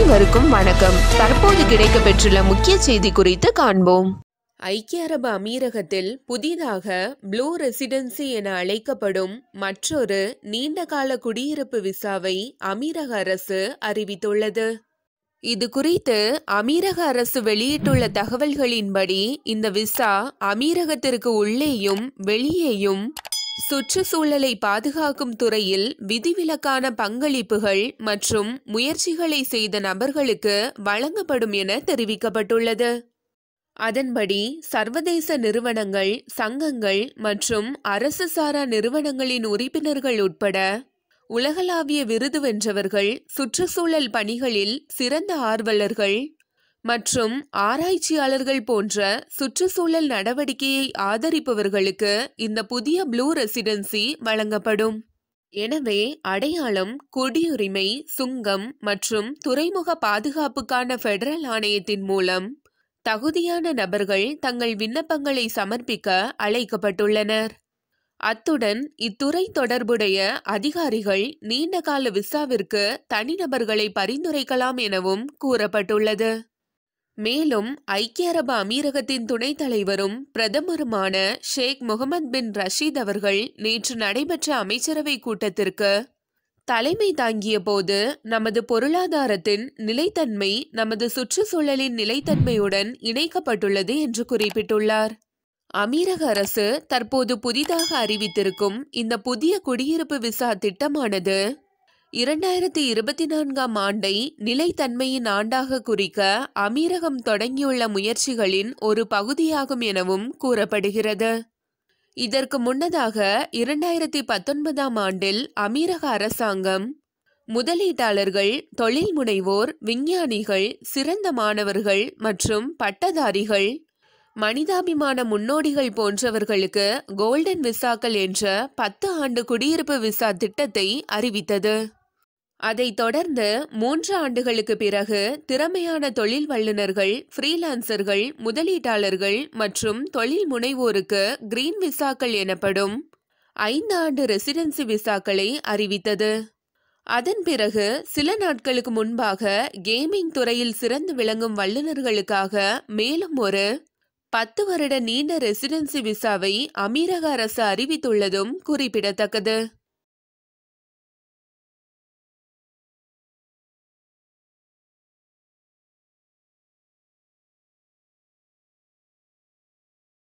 அனைவருக்கும் வணக்கம். தற்போது கிடைக்கப்பெற்றுள்ள முக்கிய செய்தி குறித்து காண்போம். ஐக்கிய அரபு அமீரகத்தில் புதிதாக ப்ளூ ரெசிடென்சி என அழைக்கப்படும் மற்றொரு நீண்டகால குடியிருப்பு விசாவை அமீரக அரசு அறிவித்துள்ளது. இது குறித்து அமீரக அரசு வெளியிட்டுள்ள தகவல்களின்படி இந்த விசா அமீரகத்திற்கு உள்ளேயும் வெளியேயும் சுற்றுச்சூழலை பாதுகாக்கும் துறையில் விதிவிலக்கான பங்களிப்புகள் மற்றும் முயற்சிகளை செய்த நபர்களுக்கு வழங்கப்படும் என தெரிவிக்கப்பட்டுள்ளது. அதன்படி சர்வதேச நிறுவனங்கள் சங்கங்கள் மற்றும் அரசு சாரா நிறுவனங்களின் உறுப்பினர்கள் உட்பட உலகளாவிய விருது வென்றவர்கள் சுற்றுச்சூழல் பணிகளில் சிறந்த ஆர்வலர்கள் மற்றும் ஆராய்ச்சியாளர்கள் போன்ற சுற்றுச்சூழல் நடவடிக்கையை ஆதரிப்பவர்களுக்கு இந்த புதிய ப்ளூ ரெசிடென்சி வழங்கப்படும். எனவே அடையாளம் குடியுரிமை சுங்கம் மற்றும் துறைமுக பாதுகாப்புக்கான ஃபெடரல் ஆணையத்தின் மூலம் தகுதியான நபர்கள் தங்கள் விண்ணப்பங்களை சமர்ப்பிக்க அழைக்கப்பட்டுள்ளனர். அத்துடன் இத்துறை தொடர்புடைய அதிகாரிகள் நீண்டகால விசாவிற்கு தனிநபர்களை பரிந்துரைக்கலாம் எனவும் கூறப்பட்டுள்ளது. மேலும் ஐக்கிய அரபு அமீரகத்தின் துணைத் தலைவரும் பிரதமருமான ஷேக் முகமது பின் ரஷீத் அவர்கள் நேற்று நடைபெற்ற அமைச்சரவை கூட்டத்திற்கு தலைமை தாங்கிய போது நமது பொருளாதாரத்தின் நிலைத்தன்மை நமது சுற்றுச்சூழலின் நிலைத்தன்மையுடன் இணைக்கப்பட்டுள்ளது என்று குறிப்பிட்டுள்ளார். அமீரக அரசு தற்போது புதிதாக அறிவித்திருக்கும் இந்த புதிய குடியிருப்பு விசா திட்டமானது இரண்டாயிரத்தி இருபத்தி நான்காம் ஆண்டை நிலைத்தன்மையின் ஆண்டாக குறிக்க அமீரகம் தொடங்கியுள்ள முயற்சிகளின் ஒரு பகுதியாகும் எனவும் கூறப்படுகிறது. இதற்கு முன்னதாக இரண்டாயிரத்தி பத்தொன்பதாம் ஆண்டில் அமீரக அரசாங்கம் முதலீட்டாளர்கள் தொழில் முனைவோர் விஞ்ஞானிகள் சிறந்த மாணவர்கள் மற்றும் பட்டதாரிகள் மனிதாபிமான முன்னோடிகள் போன்றவர்களுக்கு கோல்டன் விசாக்கள் என்ற பத்து ஆண்டு குடியிருப்பு விசா திட்டத்தை அறிவித்தது. அதைத் தொடர்ந்து மூன்று ஆண்டுகளுக்கு பிறகு திறமையான தொழில் வல்லுநர்கள் ஃப்ரீலான்சர்கள் முதலீட்டாளர்கள் மற்றும் தொழில் முனைவோருக்கு கிரீன் விசாக்கள் எனப்படும் ஐந்து ஆண்டு ரெசிடென்சி விசாக்களை அறிவித்தது. அதன் பிறகு சில நாட்களுக்கு முன்பாக கேமிங் துறையில் சிறந்து விளங்கும் வல்லுநர்களுக்காக மேலும் ஒரு பத்து வருட நீண்ட ரெசிடென்சி விசாவை அமீரக அரசு அறிவித்துள்ளதும் குறிப்பிடத்தக்கது.